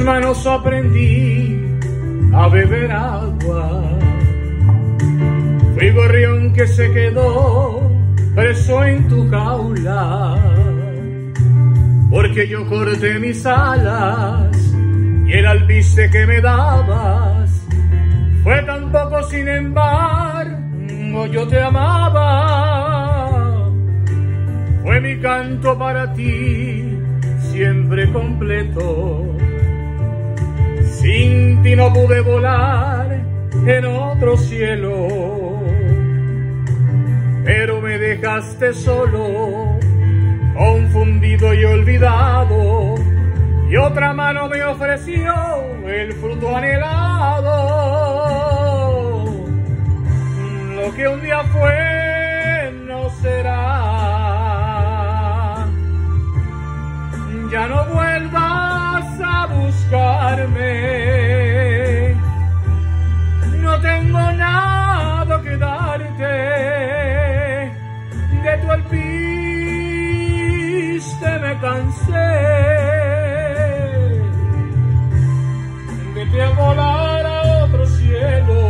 manos aprendí a beber agua. Fui gorrión que se quedó preso en tu jaula. Porque yo corté mis alas y el albice que me dabas fue tan poco sin embargo yo te amaba. Fue mi canto para ti siempre completo. Sin ti no pude volar en otro cielo, pero me dejaste solo, confundido y olvidado, y otra mano me ofreció el fruto anhelado. Lo que un día fue no será. Ya no vuelvas a buscarme. Me cansé. A volar a otro cielo.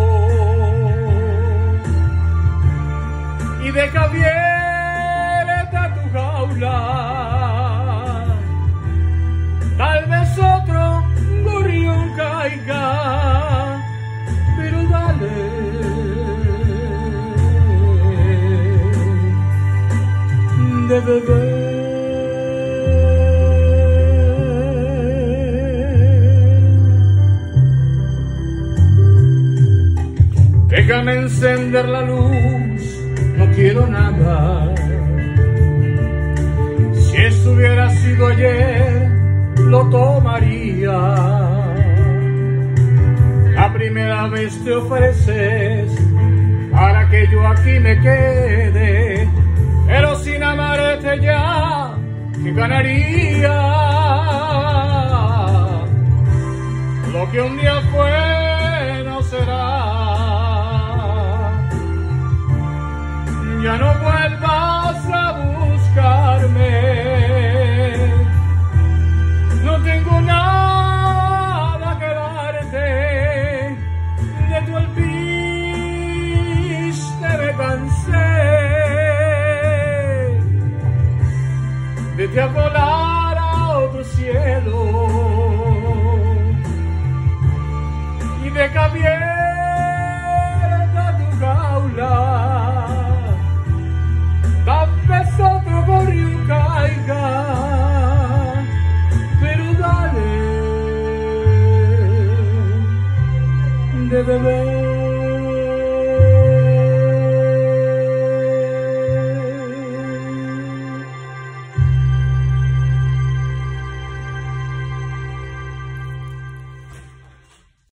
Y deja abierta tu jaula. Tal vez otro gorrión caiga, pero dale de beber. Déjame encender la luz, no quiero nada. Si esto hubiera sido ayer, lo tomaría. La primera vez te ofreces para que yo aquí me quede, pero sin amarte ya, ¿qué ganaría? Lo que un día fue a volar a otro cielo. Y deja abierta tu jaula. Tal vez otro gorrión caiga, pero dale de beber.